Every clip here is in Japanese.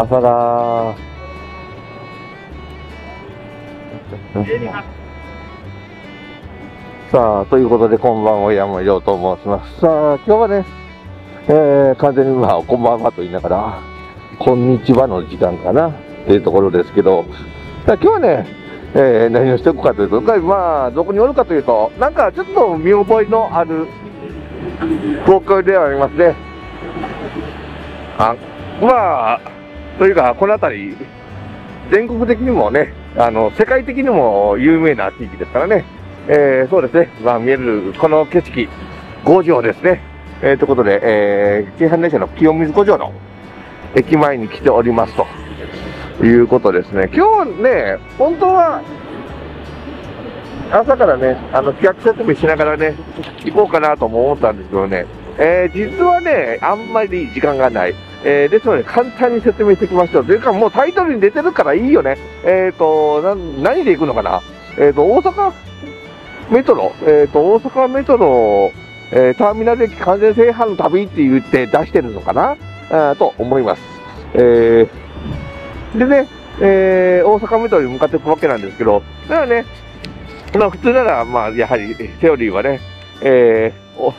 朝ださあ、ということで、こんばんは、山陽と申します。さあ、今日はね、えー、完全にまあ、こんばんはと言いながら、こんにちはの時間かな、っていうところですけど、さあ今日はね、えー、何をしていくかというと、まあ、どこにおるかというと、なんかちょっと見覚えのある東京ではありますね。あまあ、というか、この辺り、全国的にもね、あの、世界的にも有名な地域ですからね。えー、そうですね。まあ、見える、この景色、五条ですね。えー、ということで、えー、京阪電車の清水五条の駅前に来ておりますということですね。今日ね、本当は、朝からね、あの、企画説明しながらね、行こうかなとも思ったんですけどね、えー、実はね、あんまり時間がない。えー、ですので、簡単に説明していきましょう。というか、もうタイトルに出てるからいいよね。えっ、ー、と、な、何で行くのかな？えっ、ー、と、大阪メトロ、えっ、と、大阪メトロ、えターミナル駅完全制覇の旅って言って出してるのかな？あと思います。えでね、え大阪メトロに向かっていくわけなんですけど、だからね、まあ普通なら、まあやはりセオリーはね、えー、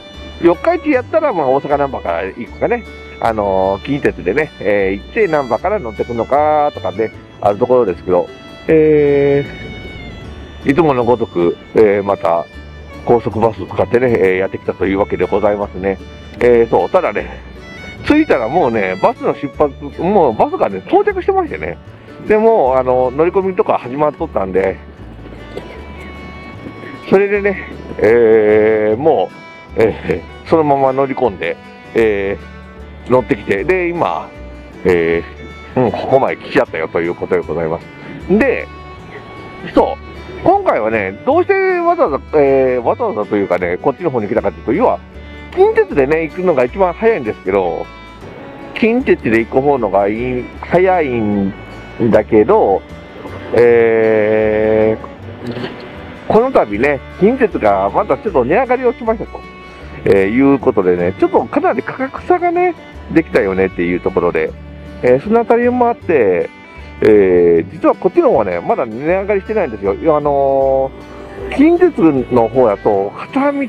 四日市やったら、まあ大阪ナンバーから行くかね、あのー、近鉄でね、えー、行ってナンバーから乗ってくのかとかね、あるところですけど、えー、いつものごとく、えー、また、高速バスを使ってね、えー、やってきたというわけでございますね。えー、そう、ただね、着いたらもうね、バスの出発、もうバスがね、到着してましてね。で、も、あの、乗り込みとか始まっとったんで、それでね、えー、もう、えー、そのまま乗り込んで、えー、乗ってきて、で、今、えー、うん、ここまで来ちゃったよということでございます。で、そう、今回はね、どうしてわざわざ、えー、わざわざというかね、こっちの方に来たかというと、要は、近鉄でね、行くのが一番早いんですけど、近鉄で行く方のがいい早いんだけど、えー、この度ね、近鉄がまだちょっと値上がりをしましたと、えー、いうことでね、ちょっとかなり価格差がね、できたよねっていうところで、えー、そのあたりもあって、えー、実はこっちの方はね、まだ値上がりしてないんですよ。あのー、近鉄の方だと、片道、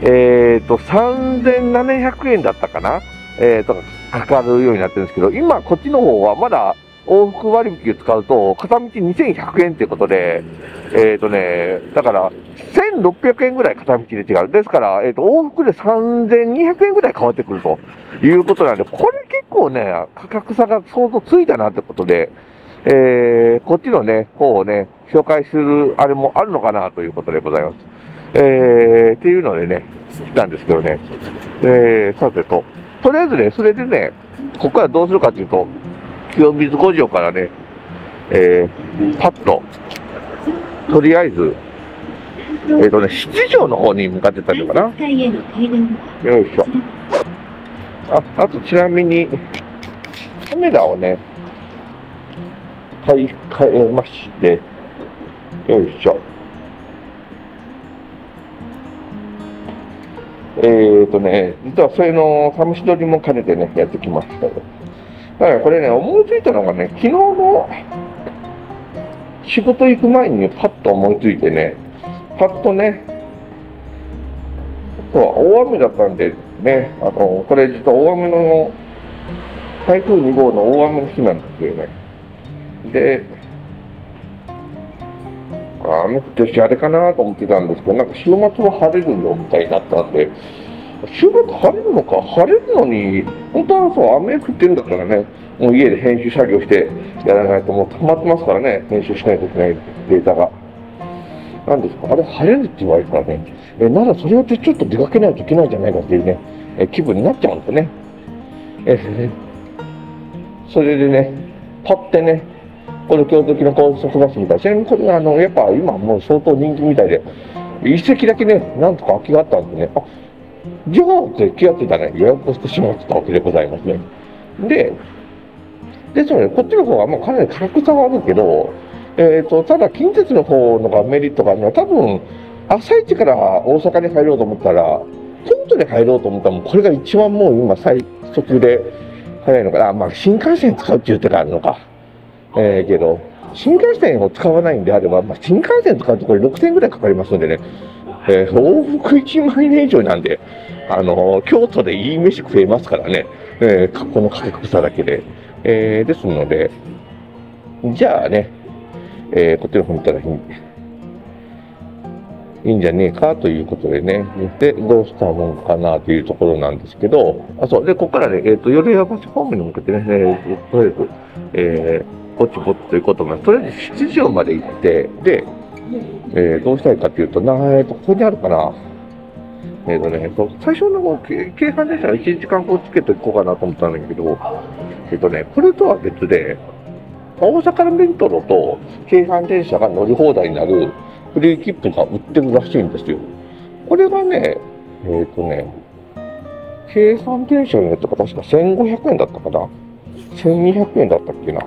えっ、と、3700円だったかなえー、とかかるようになってるんですけど、今こっちの方はまだ往復割引を使うと、片道2100円ということで、えっ、ー、とね、だから、1600円ぐらい片道で違う。ですから、えっ、ー、と、往復で3200円ぐらい変わってくるということなんで、これ結構ね、価格差が相当ついたなってことで、えー、こっちのね、方をね、紹介するあれもあるのかなということでございます。えー、っていうのでね、来たんですけどね、えー、さてと、とりあえずね、それでね、ここからどうするかというと、清水五条からね、えー、パッと、とりあえず、えっ、ー、とね、七条の方に向かってたのかな。よいしょ。あ、あとちなみに、カメラをね、買い替えまして、よいしょ。えっ、ー、とね、実はそれの試し撮りも兼ねてね、やってきましたよ。だからこれね、思いついたのがね、昨日の仕事行く前にパッと思いついてね、パッとね、そう大雨だったんでね、あの、これ実は大雨の、台風2号の大雨の日なんですよね。で、雨降ってしあれかなと思ってたんですけど、なんか週末は晴れるよみたいになったんで、週末晴れるのか晴れるのに、本当はそう雨降ってるんだったらね、もう家で編集作業してやらないともう溜まってますからね、編集しないといけないデータが。なんですか？あれ晴れるって言われたらね、え、ならそれをちょっと出かけないといけないじゃないかっていうね、え気分になっちゃうんですね。えそれでね、パッてね、これ京都行きの高速バスみたいちなみにこれあの、やっぱ今もう相当人気みたいで、一席だけね、なんとか空きがあったんでね、あ、じゃあって気がついたね、予約をしてしまったわけでございますね。で、ですので、こっちの方はまあかなり価格差はあるけど、え、ー、と、ただ近鉄の方のがメリットがあるのは多分、朝一から大阪に入ろうと思ったら、京都に入ろうと思ったら、これが一番もう今最速で、早いのかな。まあ、新幹線使うっていう手があるのか。えー、けど、新幹線を使わないんであれば、まあ、新幹線使うとこれ6000円ぐらいかかりますんでね、えー、往復1万円以上なんで、あのー、京都でいい飯食えますからね、えー、この価格差だけで。えー、ですので、じゃあね、えー、こっちの方に行ったらいい。いいんじゃねえかということでね、で、どうしたもんかなというところなんですけど、あ、そう、で、ここからね、えっ、ー、と、夜屋橋方面に向けてね、えー、とりあえず、えー、ぼちぼちということも、とりあえず7時まで行って、で、えー、どうしたいかというと、な、えっ、ー、と、ここにあるかな。えっ、ー、とね、最初の計算電車は1時間後つけていこうかなと思ったんだけど、えっ、とね、これとは別で、大阪のメトロと京阪電車が乗り放題になるフリー切符が売ってるらしいんですよ。これがね、えっ、とね、計算電車のやつが確か1500円だったかな ?1200 円だったっけな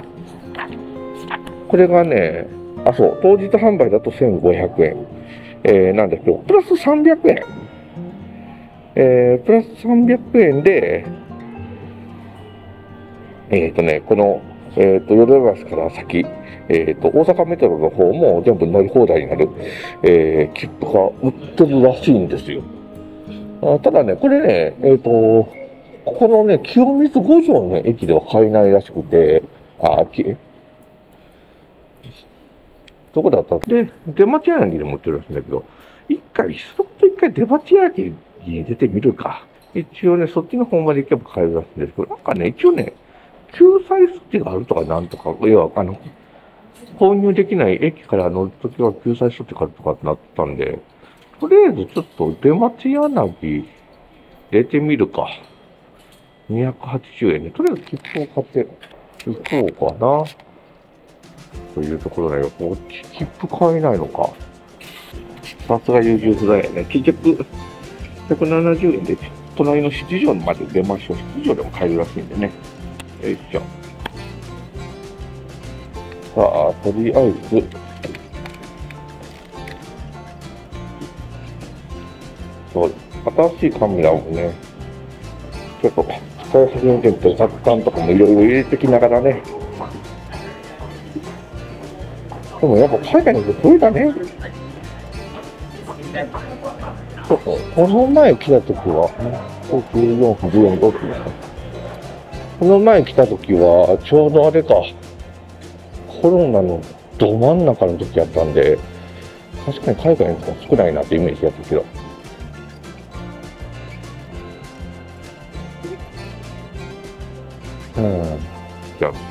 これがね、あ、そう、当日販売だと1500円。えー、なんですけど、プラス300円。えー、プラス300円で、えっ、ー、とね、この、えっ、ー、と、淀川橋から先、えっ、ー、と、大阪メトロの方も全部乗り放題になる、えー、切符が売ってるらしいんですよ。あただね、これね、えっ、と、ここのね、清水五条の駅では買えないらしくて、あ、き、どこだったで、出町柳で持ってるらしいんだけど、一回、そっと一回出町柳に出てみるか。一応ね、そっちの方まで行けば買えるらしいんですけど、なんかね、一応ね、救済措置があるとかなんとか、要は、あの、購入できない駅から乗るときは救済措置があるとかってなったんで、とりあえずちょっと出町柳出てみるか。280円で、とりあえず切符を買って行こうかな。というところだよ。こっち切符買えないのか。さすが優柔不断やね。結局、170円で隣の七条まで出ましょう。七条でも買えるらしいんでね。よいしょ。さあ、とりあえず、そう、新しいカメラをね、ちょっと使い始めてみて、雑感とかもいろいろ入れてきながらね。でもやっぱ海外の人増えたね。そうそう、この前来た時は、東京4分14度ってこの前来た時は、ちょうどあれか、コロナのど真ん中の時やったんで、確かに海外の人少ないなってイメージやったけど。うん。じゃあ。